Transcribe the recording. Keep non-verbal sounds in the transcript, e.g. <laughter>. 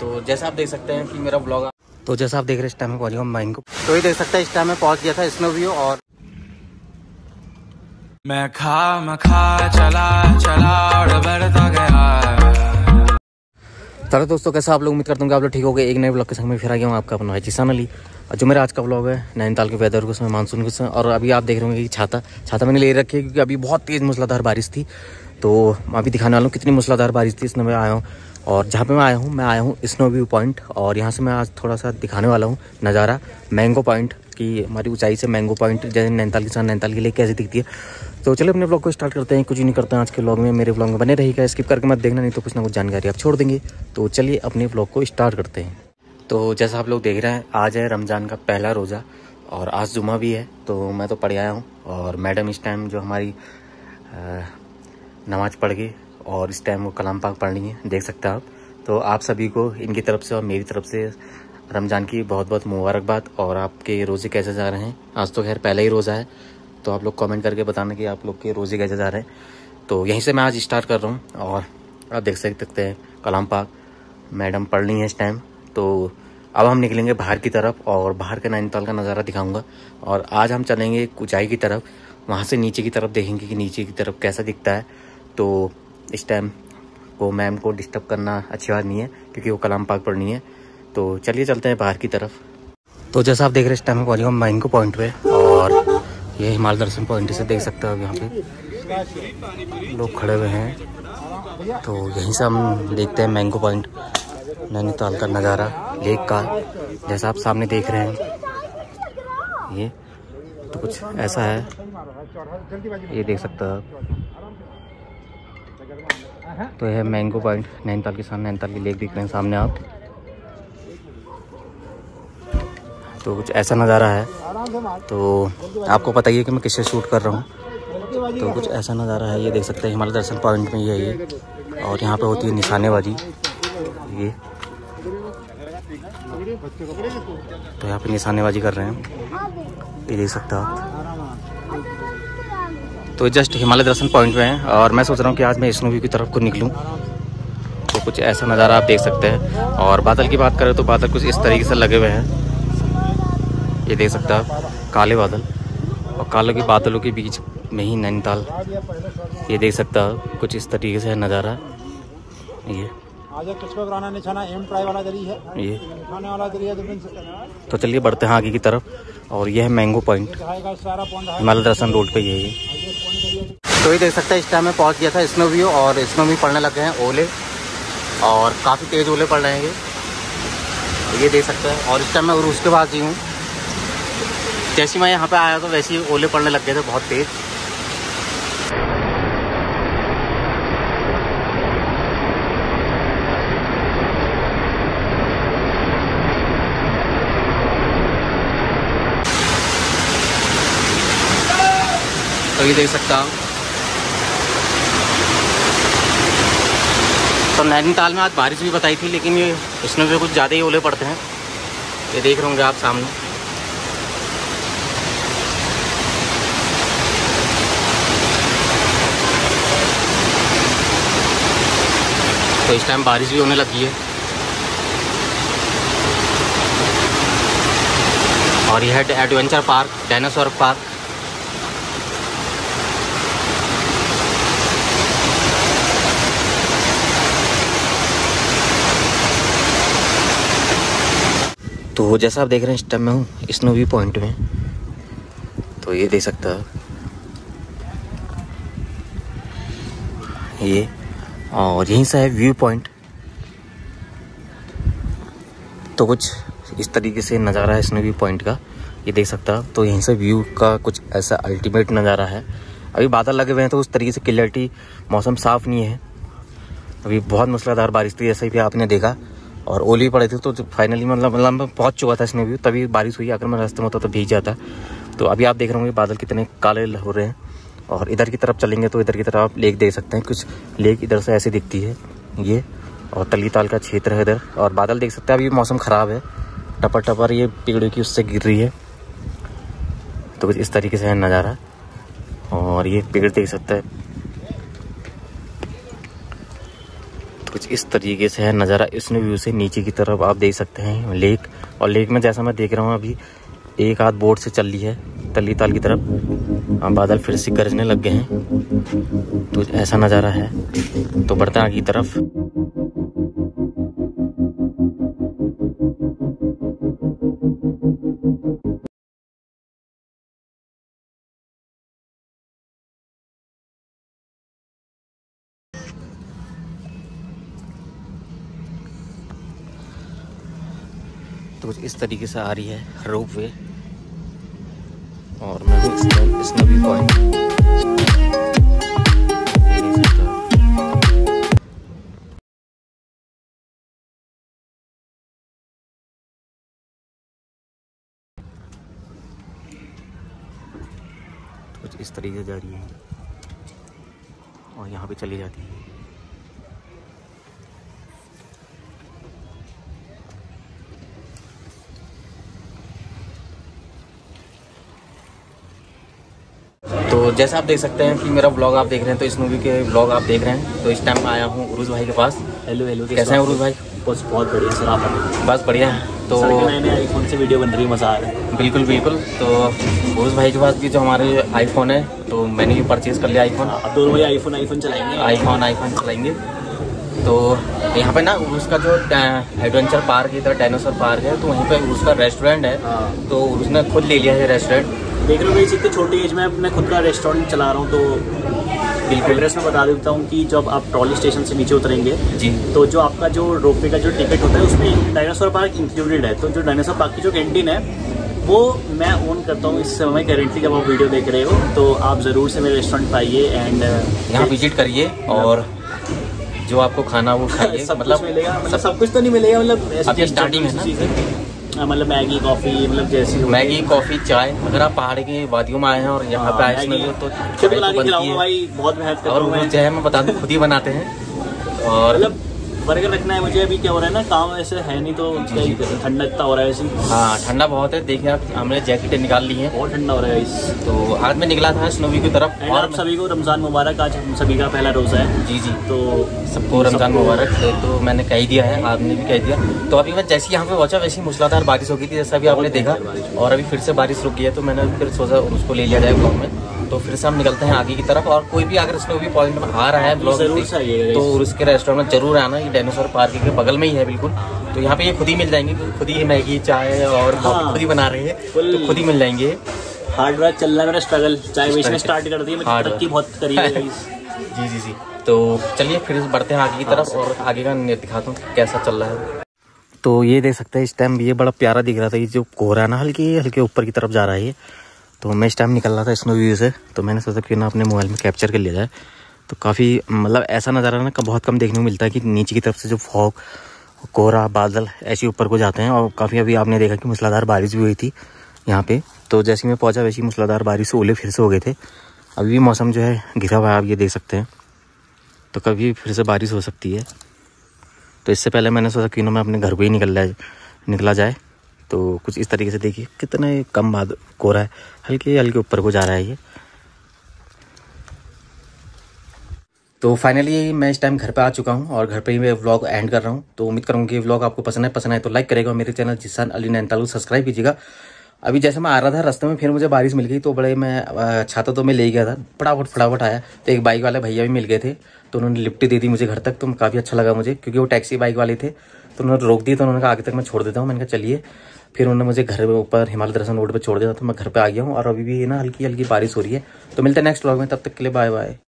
तो जैसा आप देख सकते हैं कि मेरा ब्लॉग तो जैसा आप देख रहे हैं इस टाइम में पहुँच गया माइन को तो ये देख सकते हैं इस टाइम में पहुँच गया था स्नो व्यू और मैं खा मैं खा चला चला और बढ़ता गया। चलो दोस्तों कैसा आप लोग? उम्मीद करता हूँ कि आप लोग ठीक हो गए। एक नए ब्लॉग के संग में फिर आ गया हूँ आपका अपना भाई किसान अली और जो मेरा आज का ब्लॉग है नैनीताल के वेदर को समय मानसून के समय और अभी आप देख रहे होंगे कि छाता छाता मैंने ले रखी है क्योंकि अभी बहुत तेज़ मूसलाधार बारिश थी। तो अभी दिखाने वाला हूँ कितनी मूसलाधार बारिश थी इसमें मैं आया हूँ। और जहाँ पे मैं आया हूँ, मैं आया हूँ स्नो व्यू पॉइंट और यहाँ से मैं आज थोड़ा सा दिखाने वाला हूँ नज़ारा मैंगो पॉइंट की हमारी ऊंचाई से मैंगो पॉइंट जैसे नैनीताल किसान नैनीताल के लिए कैसे दिखती है। तो चलिए अपने ब्लॉग को स्टार्ट करते हैं, कुछ नहीं करते हैं आज के ब्लॉग में, मेरे ब्लॉग में बने रहेगा स्किप करके मत देखना, नहीं तो कुछ ना कुछ जानकारी आप छोड़ देंगे। तो चलिए अपने ब्लॉग को स्टार्ट करते हैं। तो जैसा आप लोग देख रहे हैं, आज है रमज़ान का पहला रोज़ा और आज जुमा भी है तो मैं तो पढ़ आया हूँ और मैडम इस टाइम जो हमारी नमाज़ पढ़ गई और इस टाइम वो कलाम पाक पढ़नी है, देख सकते हैं आप। तो आप सभी को इनकी तरफ़ से और मेरी तरफ़ से रमज़ान की बहुत बहुत मुबारकबाद। और आपके रोज़े कैसे जा रहे हैं? आज तो खैर पहला ही रोज़ा है। तो आप लोग कमेंट करके बताना कि आप लोग के रोज़े कैसे जा रहे हैं। तो यहीं से मैं आज स्टार्ट कर रहा हूँ। और आप देख सकते हैं कलाम पाक मैडम पढ़ ली है इस टाइम तो अब हम निकलेंगे बाहर की तरफ़ और बाहर के नैनीताल का नज़ारा दिखाऊँगा। और आज हम चलेंगे ऊंचाई की तरफ़। वहाँ से नीचे की तरफ़ देखेंगे कि नीचे की तरफ़ कैसा दिखता है। तो इस टाइम को मैम को डिस्टर्ब करना अच्छी बात नहीं है, क्योंकि वो कलाम पाक पढ़नी है। तो चलिए चलते हैं बाहर की तरफ़। तो जैसा आप देख रहे हैं, इस टाइम पहुँच गया मैंगो पॉइंट पे और ये हिमाल दर्शन पॉइंट से देख सकते हो यहाँ पे। लोग खड़े हुए हैं। तो यहीं से हम देखते हैं मैंगो पॉइंट नैनीताल का नज़ारा लेक का। जैसा आप सामने देख रहे हैं, ये तो कुछ ऐसा है। ये देख सकते हो आप। तो यह मैंगो पॉइंट नैनीताल के सामने, नैनीताल की लेक दिख रहे हैं सामने आप। तो कुछ ऐसा नज़ारा है। तो आपको पता ही है कि मैं किससे शूट कर रहा हूँ। तो कुछ ऐसा नज़ारा है, ये देख सकते हैं हिमालय दर्शन पॉइंट में ये है ये। और यहाँ पे होती है निशानेबाजी। ये। तो यहाँ पे निशानेबाजी कर रहे हैं। ये देख सकते हो आप। तो जस्ट हिमालय दर्शन पॉइंट में है और मैं सोच रहा हूँ कि आज मैं स्नो व्यू की तरफ़ को निकलूँ। तो कुछ ऐसा नज़ारा आप देख सकते हैं। और बादल की बात करें तो बादल कुछ इस तरीके से लगे हुए हैं। ये देख सकते हैं आप काले बादल और काले के बादलों के बीच में ही नैनीताल। ये देख सकता है कुछ इस तरीके से है नज़ारा। ये। ये। तो चलिए बढ़ते हैं आगे की तरफ़। और ये है mango point Himalaya Darshan road पे ये है। तो ये देख सकते हैं, इस टाइम में पहुँच गया था स्नो व्यू और स्नो भी पड़ने गए हैं ओले और काफ़ी तेज़ ओले पड़ रहे हैं ये। ये देख सकते हैं, और इस टाइम मैं उसके बाद ही हूँ। जैसे मैं यहाँ पे आया तो वैसे ही ओले पड़ने लग गए थे बहुत तेज़। ये देख सकता। तो नैनीताल में आज बारिश भी बताई थी, लेकिन ये इसमें भी कुछ ज़्यादा ही ओले पड़ते हैं। ये देख रहे होंगे आप सामने। तो इस टाइम बारिश भी होने लगी है। और यह है एडवेंचर पार्क डायनासोर पार्क तो जैसा आप देख रहे हैं, इस टाइम में हूँ स्नो व्यू पॉइंट में। तो ये देख सकता है ये, और यहीं से है व्यू पॉइंट तो कुछ इस तरीके से नज़ारा है स्नो व्यू पॉइंट का, ये देख सकता है तो यहीं से व्यू का कुछ ऐसा अल्टीमेट नज़ारा है। अभी बादल लगे हुए हैं तो उस तरीके से क्लियरिटी मौसम साफ़ नहीं है। अभी बहुत मूसलाधार बारिश थी जैसे भी आपने देखा। और ओली पड़े थे तो फाइनली मतलब मतलब पहुँच चुका था स्नो भी, तभी बारिश हुई अगर मैं रास्ते में होता तो भीग जाता। तो अभी आप देख रहे होंगे बादल कितने काले हो रहे हैं। और इधर की तरफ़ चलेंगे तो इधर की तरफ़ आप लेक देख सकते हैं, कुछ लेक इधर से ऐसे दिखती है, ये। और तली ताल का क्षेत्र है इधर, और बादल देख सकते हैं, अभी मौसम ख़राब है। टपर टपर ये पेड़ों की उससे गिर रही है। तो कुछ इस तरीके से है नज़ारा। और ये पेड़ देख सकते हैं कुछ इस तरीके से है नज़ारा। इस व्यू से नीचे की तरफ़ आप देख सकते हैं, लेक। और लेक में जैसा मैं देख रहा हूँ अभी, एक आध बोट से चल रही है, तली ताल की तरफ़। बादल फिर से गरजने लग गए हैं। तो ऐसा नज़ारा है। तो आगे की तरफ़। तो कुछ इस तरीके से आ रही है रोप वे और मैं हूँ स्नोवी पॉइंट कुछ इस तरीके से जा रही है। और यहाँ पे चली जाती है। तो जैसे आप देख सकते हैं कि मेरा ब्लॉग आप देख रहे हैं तो इस मूवी के ब्लॉग आप देख रहे हैं तो इस टाइम आया हूँ उरुज भाई के पास। हेलो हेलो कैसे हैं उरुज भाई? बस बहुत बढ़िया सर आप बस बढ़िया है तो आईफोन से वीडियो बन रही है मज़ा आ रहा है। बिल्कुल बिल्कुल तो उरुज भाई के पास भी जो हमारे आईफोन है तो मैंने भी परचेज़ कर लिया आईफोन अब दोनों भाई आईफोन आईफोन चलाएँगे? आईफोन आईफोन चलाएँगे। तो यहाँ पे ना उसका जो एडवेंचर पार्क है इधर डायनासोर पार्क है तो वहीं पे उसका रेस्टोरेंट है। हाँ। तो उसने खुद ले लिया है रेस्टोरेंट देख रहे हो भाई इतनी छोटी एज में अपने खुद का रेस्टोरेंट चला रहा हूँ तो बिल्कुल। एड्रेस में बता देता हूँ कि जब आप ट्रॉली स्टेशन से नीचे उतरेंगे जी। तो जो आपका जो रोपवे का जो टिकट होता है उसमें डायनासोर पार्क इंक्लूडेड है। तो जो डायनासोर पार्क की जो कैंटीन है वो मैं ओन करता हूँ। इस समय करेंटली जब आप वीडियो देख रहे हो तो आप ज़रूर से मेरे रेस्टोरेंट पर आइए एंड यहाँ विज़िट करिए और जो आपको खाना वो खाइए। <laughs> मतलब मिलेगा। मतलब सब कुछ तो नहीं मिलेगा मतलब starting है ना? मतलब मैगी कॉफ़ी मतलब जैसी मैगी कॉफ़ी चाय अगर आप पहाड़ के वादियों में आए हैं और यहाँ पे हाँ, आए मैगी तो चाय तो बनती है। भाई बहुत मेहनत और हूँ जो है मैं बता दू खुद ही बनाते हैं। और मतलब बर्गर रखना है मुझे अभी क्या हो रहा है ना काम ऐसे है नहीं तो क्या ही ठंडा इतना हो रहा है वैसे हाँ। ठंडा बहुत है देखिए आप हमने जैकेटें निकाल ली हैं। बहुत ठंडा हो रहा है इस। तो आज मैं निकला था स्नोवी की तरफ़ और आप सभी को रमज़ान मुबारक आज हम सभी का पहला रोजा है। जी जी। तो सबको रमज़ान मुबारक। तो मैंने कह दिया है आपने भी कह दिया। तो अभी मैं जैसे यहाँ पे पहुँचा वैसे मूसलाधार बारिश हो गई थी जैसा अभी आपने देखा। और अभी फिर से बारिश रुक गई है तो मैंने फिर सोचा उसको ले लिया जाए ब्लॉग में। तो फिर से हम निकलते हैं आगे की तरफ़ और कोई भी अगर स्नोवी पॉइंट में आ रहा है ब्लॉग तो उसके रेस्टोरेंट में ज़रूर आना ये डायनासोर पार्क के बगल में ही है बिल्कुल। तो यहाँ पे ये खुद ही मिल जाएँगे खुद ही मैगी चाय और हाँ। खुद ही बना रहे हैं तो खुद ही मिल जाएँगे। हार्ड वर्क चल रहा है मेरा स्ट्रगल चाय बेचना। स्टार्ट कर दिया Hard मैं तरक्की work। बहुत करीब है <laughs> जी जी जी। तो चलिए फिर बढ़ते हैं आगे की तरफ़ और आगे का दिखाता हूँ कैसा चल रहा है। तो ये देख सकते हैं इस टाइम ये बड़ा प्यारा दिख रहा था ये जो कोहरा है ना हल्की हल्के ऊपर की तरफ़ जा रहा है ये। तो मैं इस टाइम निकल रहा था स्नो व्यू से तो मैंने सोचा कि ना अपने मोबाइल में कैप्चर कर लिया जाए। तो काफ़ी मतलब ऐसा नज़ारा ना बहुत कम देखने को मिलता है कि नीचे की तरफ़ से जो फॉग कोहरा, बादल ऐसे ऊपर को जाते हैं। और काफ़ी अभी आपने देखा कि मूसलाधार बारिश भी हुई थी यहाँ पे। तो जैसे मैं पहुँचा, वैसे ही मूसलाधार बारिश ओले फिर से हो गए थे। अभी भी मौसम जो है, घिरा हुआ है, आप ये देख सकते हैं। तो कभी फिर से बारिश हो सकती है। तो इससे पहले मैंने सोचा कि ना मैं अपने घर को ही निकल निकला जाए। तो कुछ इस तरीके से देखिए, कितने कम बाद कोहरा है। हल्के हल्के ऊपर को जा रहा है ये। तो फाइनली मैं इस टाइम घर पे आ चुका हूँ और घर पे ही मैं व्लॉग एंड कर रहा हूँ। तो उम्मीद करूँगा कि व्लॉग आपको पसंद है। पसंद है तो लाइक करेगा मेरे चैनल जिसान अली नैनताल सब्सक्राइब कीजिएगा। अभी जैसे मैं आ रहा था, रास्ते में फिर मुझे बारिश मिल गई तो बड़े मैं छाता तो मैं ले गया था। फटाफट फटाफट आया। तो एक बाइक वाले भैया भी मिल गए थे तो उन्होंने लिफ्ट दे दी मुझे घर तक तो काफ़ी अच्छा लगा मुझे, क्योंकि वो टैक्सी बाइक वाले थे तो उन्होंने रोक दी तो उन्होंने कहा, आगे तक मैं छोड़ देता हूँ। मैंने कहा, चलिए। फिर उन्होंने मुझे घर में ऊपर हिमालय दर्शन रोड पर छोड़ दिया तो मैं घर पर आ गया हूँ और अभी भी ना हल्की हल्की बारिश हो रही है। तो मिलते हैं नेक्स्ट ब्लॉग में, तब तक के लिए बाय बाय